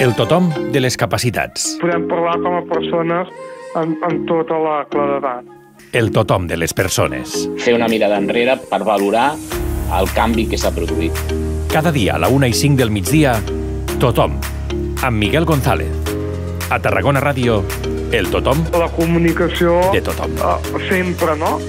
El tothom de les capacitats. Podem parlar com a persones amb, amb tota la claredat. El tothom de les persones. Fer una mirada enrere per valorar el canvi que s'ha produït. Cada dia a la 1 i 5 del migdia, Tothom, amb Miguel González. A Tarragona Ràdio, El Tothom. La comunicació... De tothom. Uh, sempre, no?